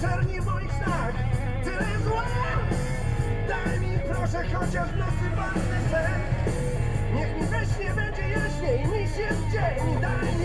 czarni w moich snach Tyle zła? Daj mi proszę chociaż w nocy własny sen Niech mi we śnie będzie jaśniej niż jest dzień Daj mi